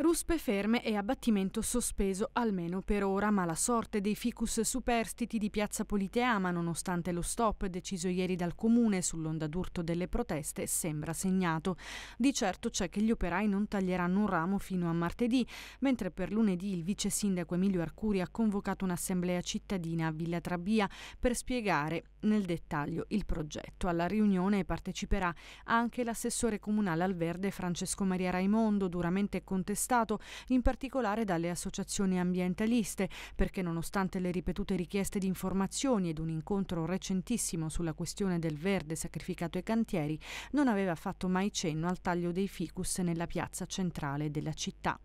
Ruspe ferme e abbattimento sospeso almeno per ora, ma la sorte dei ficus superstiti di Piazza Politeama, nonostante lo stop deciso ieri dal comune sull'onda d'urto delle proteste, sembra segnato. Di certo c'è che gli operai non taglieranno un ramo fino a martedì, mentre per lunedì il vice sindaco Emilio Arcuri ha convocato un'assemblea cittadina a Villa Trabia per spiegare nel dettaglio il progetto. Alla riunione parteciperà anche l'assessore comunale al verde Francesco Maria Raimondo, duramente contestato contestato in particolare dalle associazioni ambientaliste, perché nonostante le ripetute richieste di informazioni ed un incontro recentissimo sulla questione del verde sacrificato ai cantieri, non aveva fatto mai cenno al taglio dei ficus nella piazza centrale della città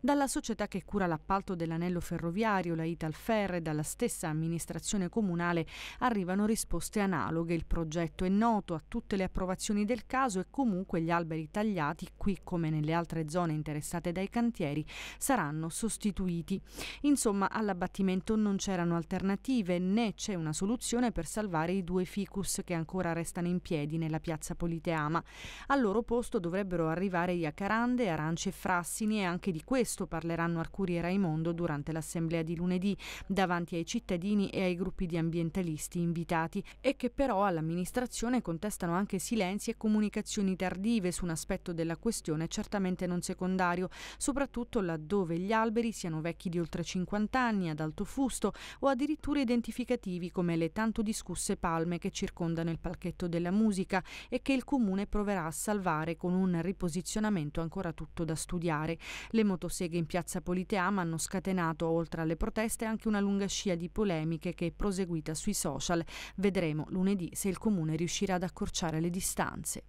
dalla società che cura l'appalto dell'anello ferroviario, la Italfer e dalla stessa amministrazione comunale arrivano risposte analoghe. Il progetto è noto a tutte le approvazioni del caso e comunque gli alberi tagliati, qui come nelle altre zone interessate dai cantieri, saranno sostituiti. Insomma, all'abbattimento non c'erano alternative né c'è una soluzione per salvare i due ficus che ancora restano in piedi nella piazza Politeama. Al loro posto dovrebbero arrivare iacarande, arance e frassini e anche di questo questo parleranno Arcuri e Raimondo durante l'assemblea di lunedì davanti ai cittadini e ai gruppi di ambientalisti invitati e che però all'amministrazione contestano anche silenzi e comunicazioni tardive su un aspetto della questione certamente non secondario, soprattutto laddove gli alberi siano vecchi di oltre 50 anni, ad alto fusto o addirittura identificativi come le tanto discusse palme che circondano il palchetto della musica e che il comune proverà a salvare con un riposizionamento ancora tutto da studiare. Le motoseghe seghe in piazza Politeama hanno scatenato, oltre alle proteste, anche una lunga scia di polemiche che è proseguita sui social. Vedremo lunedì se il comune riuscirà ad accorciare le distanze.